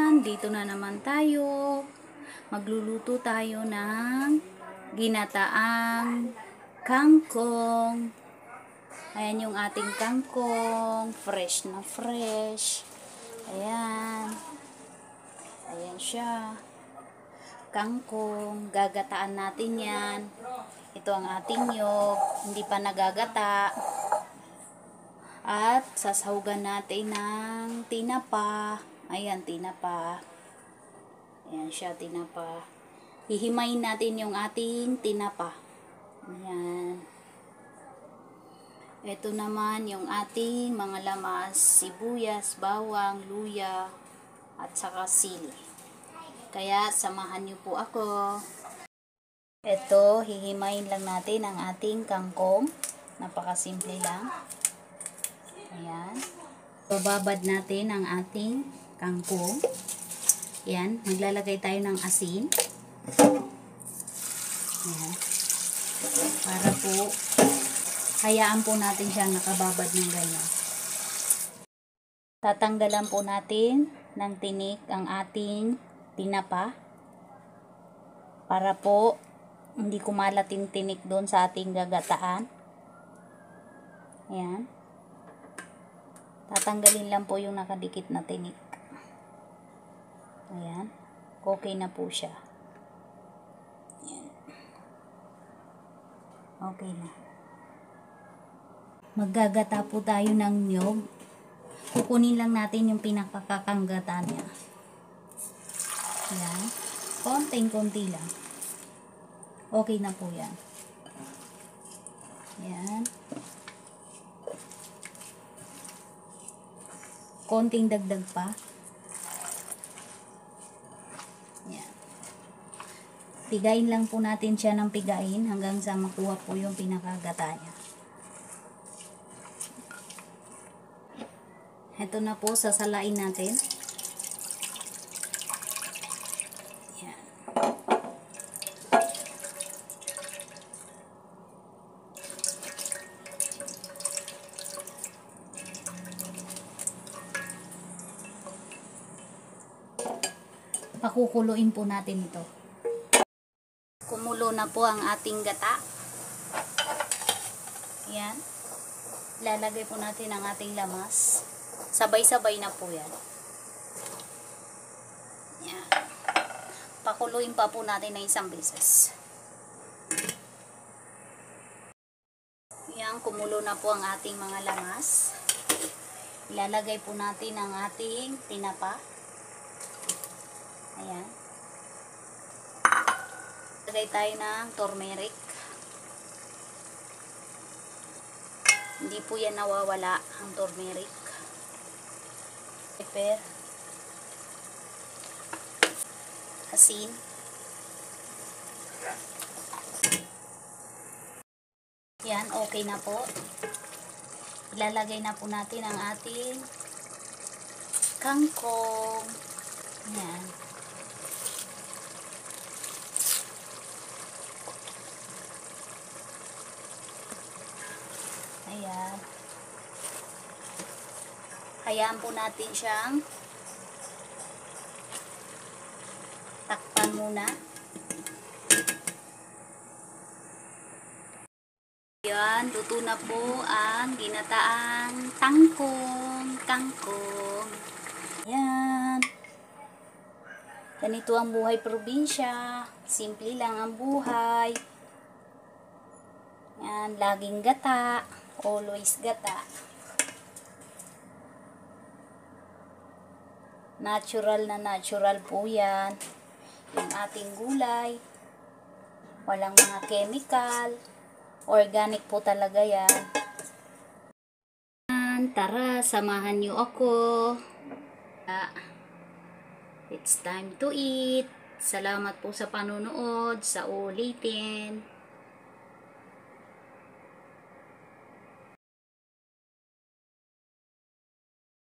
ka dyan? Dito na naman tayo. Magluluto tayo ng ginataang kangkong. Ayan yung ating kangkong. Fresh na fresh. Ayan. Ayan siya. Kangkong. Gagataan natin yan. Ito ang ating nyog. Hindi pa nagagata. At sasahugan natin ng tinapa. Ayan, tinapa. Ayan siya, tinapa. Hihimayin natin yung ating tinapa. Ayan. Ito naman yung ating mga lamas, sibuyas, bawang, luya, at saka sili. Kaya samahan niyo po ako. Ito, hihimayin lang natin ang ating kangkong. Napakasimple lang. Ayan. Bababad natin ang ating kangkong. Ayan. Maglalagay tayo ng asin. Ayan. Para po, hayaan po natin siyang nakababad ng ganyan. Tatanggalan po natin ng tinik ang ating tinapa. Para po, hindi kumalat tinik doon sa ating gagataan. Ayan. Tatanggalin lang po yung nakadikit na tinik. Ayan. Okay na po siya. Ayan. Okay na. Maggagata po tayo ng nyog. Kukunin lang natin yung pinakakakanggata niya. Ayan. Konting-konti lang. Okay na po yan. Ayan. konting dagdag pa. Pigain lang po natin siya ng pigain hanggang sa makuha po yung pinakagata niya. Ito na po, sasalain natin. Yan. Pakukuluin po natin ito. Na po ang ating gata. Yan. Lalagay po natin ang ating lamas. Sabay-sabay na po yan. Yan. Pakuluin pa po natin na isang beses. Yan, kumulo na po ang ating mga lamas. Ilalagay po natin ang ating tinapa. Ayan. Lagay tayo ng turmeric. Hindi po yan nawawala ang turmeric. Pepper. Asin. Yan, okay na po. Ilalagay na po natin ang ating kangkong. Yan. Ayan. Hayaan po natin siyang takpan muna. Ayan, luto na po ang ginataang tangkong, tangkong. Ayan. Ganito ang buhay probinsya. Simple lang ang buhay. Yan, laging gata. Always gata. Natural na natural po yan. Yung ating gulay. Walang mga chemical. Organic po talaga yan. Tara, samahan niyo ako. It's time to eat. Salamat po sa panonood. Sa ulitin.